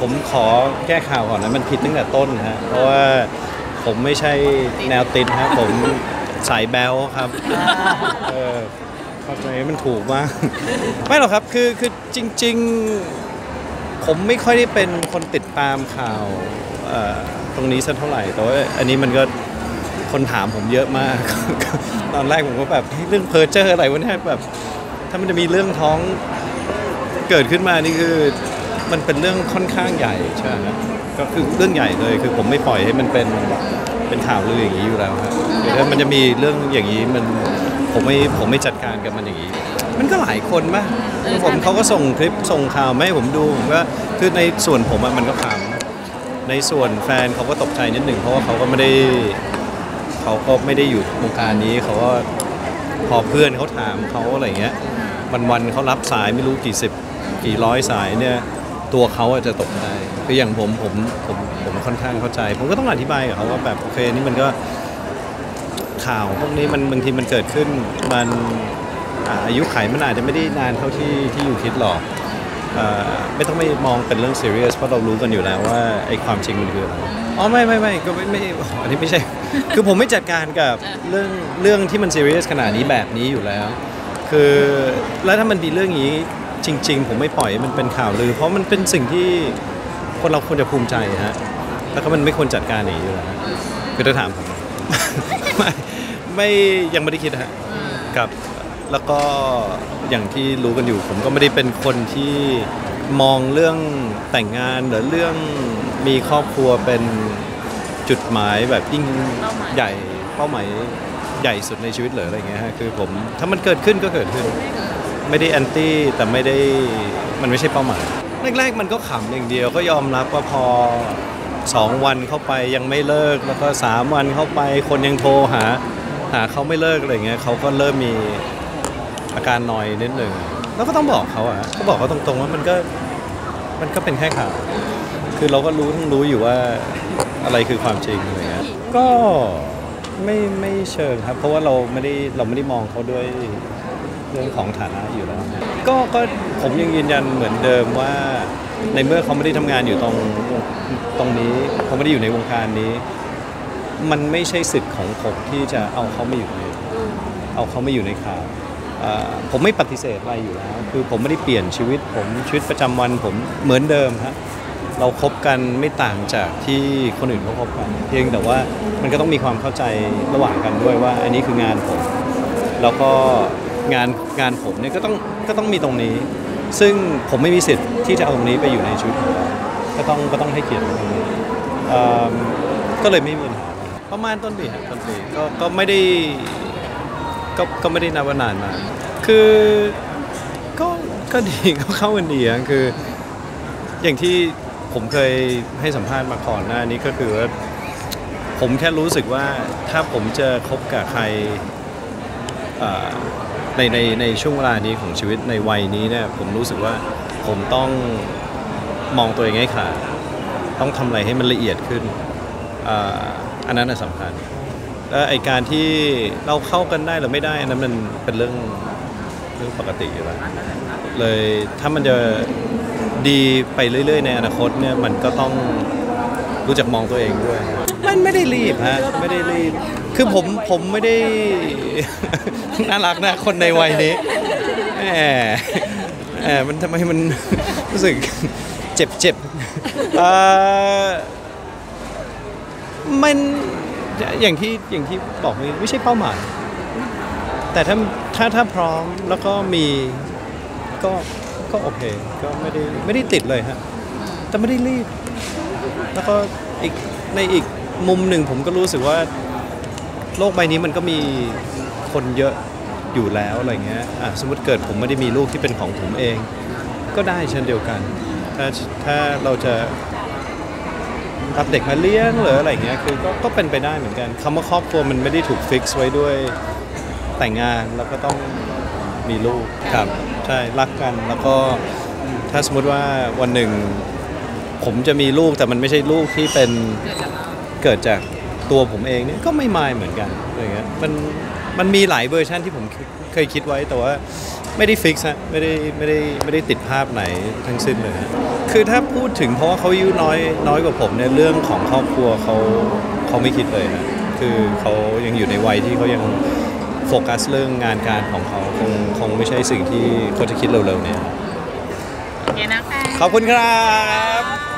ผมขอแก้ข่าวก่อนนะมันผิดตั้งแต่ต้นนะฮะเพราะว่าผมไม่ใช่แนวติดฮะผมสายแบลครับเออเข้าใจให้มันถูกมาก ไม่หรอกครับคือคือจริง ๆ ผมไม่ค่อยได้เป็นคนติดตามข่าวเอ่อตรงนี้สักเท่าไหร่แต่ว่าอันนี้มันก็คนถามผมเยอะมาก ตอนแรกผมก็แบบเฮ้ยเรื่องเพอร์เจอร์อะไรวะเนี่ยแบบ ถ้ามันจะมีเรื่องท้องเกิดขึ้นมานี่คือ มันเป็นเรื่องค่อนข้างใหญ่ใช่ไหมก็คือเรื่องใหญ่เลยคือผมไม่ปล่อยให้มันเป็นเป็นข่าวลืออย่างนี้อยู่แล้วครับคือถ้ามันจะมีเรื่องอย่างนี้มันผมไม่ผมไม่จัดการกับมันอย่างนี้ มันก็หลายคนมาผมเขาก็ส่งคลิปส่งข่าวมาให้ผมดูผมก็คือในส่วนผมมันก็ขำในส่วนแฟนเขาก็ตกใจนิดหนึ่งเพราะว่าเขาก็ไม่ได้เขาก็ไม่ได้อยู่วงการนี้เขาก็พอเพื่อนเขาถามเขาอะไรเงี้ยวันวันๆเขารับสายไม่รู้กี่สิบกี่ร้อยสายเนี่ย ตัวเขาอาจจะตกใจคืออย่างผมผมผมผมค่อนข้างเข้าใจ ผมก็ต้องอธิบายกับเขาว่าแบบโอเคนี่มันก็ข่าวพวกนี้มันบางทีมันเกิดขึ้นมันอายุไขมันอาจจะไม่ได้นานเท่าที่ที่อยู่คิดหรอกไม่ต้องไม่มองเป็นเรื่อง serious เพราะเรารู้กันอยู่แล้วว่าไอ้ความจริงมันคืออะไรอ๋อไม่ไม่ไม่ก็ไม่ไม่อันนี้ไม่ใช่ คือผมไม่จัดการกับเรื่องเรื่องที่มัน serious ขนาดนี้แบบนี้อยู่แล้ว คือแล้วถ้ามันมีเรื่องนี้ จริง ๆ ผมไม่ปล่อยให้มันเป็นข่าวลือ เพราะมันเป็นสิ่งที่คนเราควรจะภูมิใจฮะแล้วก็มันไม่ควรจัดการอย่างนี้อยู่แล้วฮะคือถ้าถามผม ไม่ไม่ยังไม่ได้คิดฮะกับ แล้วก็อย่างที่รู้กันอยู่ ผมก็ไม่ได้เป็นคนที่มองเรื่องแต่งงานหรือเรื่องมีครอบครัวเป็นจุดหมายแบบยิ่งเป้าหมายใหญ่เป้าหมายใหญ่สุดในชีวิตเหรืออะไรเงี้ยฮะคือผมถ้ามันเกิดขึ้นก็เกิดขึ้น ไม่ได้แอนตี้แต่ไม่ได้มันไม่ใช่เป้าหมายแรกๆมันก็ขำอย่างเดียวก็ยอมรับว่าพอสองวันเข้าไปยังไม่เลิกแล้วก็สามวันเข้าไปคนยังโทรหา หาเขาไม่เลิกอะไรเงี้ยเขาก็เริ่มมีอาการหน่อยนิดหนึ่งแล้วก็ต้องบอกเขาอะก็บอกเขาตรงๆว่ามันก็มันก็เป็นแค่ข่าวคือเราก็รู้ทั้งรู้อยู่ว่าอะไรคือความจริงอะไรเงี้ยก็ไม่ไม่เชิงครับ เพราะว่าเราไม่ได้เราไม่ได้มองเขาด้วย เรื่องของฐานะอยู่แล้วนะก็ก็ผมยังยืนยันเหมือนเดิมว่า ในเมื่อเขาไม่ได้ทำงานอยู่ตรงตรงนี้เขาไม่ได้อยู่ในวงการนี้ มันไม่ใช่สิทธิ์ของผมที่จะเอาเขามาอยู่ในเอาเขามาอยู่ในข่าวเอ่อผมไม่ปฏิเสธอะไรอยู่แล้ว คือผมไม่ได้เปลี่ยนชีวิต ผมชีวิตประจำวันผมเหมือนเดิมฮะเราคบกันไม่ต่างจากที่คนอื่นเขาคบกัน เพียงแต่ว่ามันก็ต้องมีความเข้าใจระหว่างกันด้วยว่า อันนี้คืองานผม แล้วก็ งานงานผมเนี่ยก็ต้องก็ต้องมีตรงนี้ ซึ่งผมไม่มีสิทธิ์ที่จะเอาตรงนี้ไปอยู่ในชีวิตของเราก็ต้องก็ต้องให้เกียรติตรงนี้ก็เลยไม่มีปัญหาประมาณต้นปีต้นปีก็ก็ไม่ได้ก็ก็ไม่ได้นับว่านานมาคือก็ก็ดีก็เข้ากันดีอะคือ อย่างที่ผมเคยให้สัมภาษณ์มาก่อนหน้านี้ก็คือว่าผมแค่รู้สึกว่าถ้าผมจะคบกับใคร ในในในช่วงเวลานี้ของชีวิตในวัยนี้เนี่ยผมรู้สึกว่าผมต้องมองตัวเองให้ขาดต้องทำอะไรให้มันละเอียดขึ้นอ่าอันนั้นนะสำคัญแล้วไอการที่เราเข้ากันได้หรือไม่ได้อันนั้นมันเป็นเรื่องเรื่องปกติอยู่แล้วเลยถ้ามันจะดีไปเรื่อย ๆ ในอนาคตเนี่ยมันก็ต้องรู้จักมองตัวเองด้วย มันไม่ได้รีบฮะไม่ได้รีบ คือผมผมไม่ได้ น่ารักนะคนในวัยนี้แหมแหมมันทำไมมัน รู้สึกเจ็บเจ็บเอ่อมันอย่างที่อย่างที่บอกไม่ไม่ใช่เป้าหมาย แต่ถ้าถ้าถ้าพร้อมแล้วก็มีก็ก็โอเค ก็ไม่ได้ไม่ได้ติดเลยฮะแต่ไม่ได้รีบ แล้วก็อีกในอีกมุมหนึ่งผมก็รู้สึกว่า โลกใบนี้มันก็มีคนเยอะอยู่แล้วอะไรเงี้ยอะสมมติเกิดผมไม่ได้มีลูกที่เป็นของผมเอง ก็ได้เช่นเดียวกัน ถ้าถ้าเราจะรับเด็กมาเลี้ยงหรืออะไรเงี้ยคือก็ก็เป็นไปได้เหมือนกันคำว่าครอบครัวมันไม่ได้ถูกฟิกซ์ไว้ด้วยแต่งงานแล้วก็ต้องมีลูกครับใช่รักกันแล้วก็ถ้าสมมติว่าวันหนึ่ง ผมจะมีลูกแต่มันไม่ใช่ลูกที่เป็นเกิดจาก เราเกิดจากตัวผมเองเนี่ยก็ไม่มายเหมือนกันอะไรเงี้ยมันมันมีหลายเวอร์ชันที่ผมเคยคิดไว้แต่ว่าไม่ได้ fix ฮะไม่ได้ไม่ได้ไม่ได้ติดภาพไหนทั้งสิ้นเลยฮะคือถ้าพูดถึงเพราะว่าเขาอายุน้อยน้อยกว่าผมเนี่ยเรื่องของครอบครัวเขาเขาไม่คิดเลยนะคือเขายังอยู่ในวัยที่เขายังโฟกัสเรื่องงานการของเขาคงคงไม่ใช่สิ่งที่เขาจะคิดเร็วๆเนี่ยโอเคนะคะขอบคุณครับบ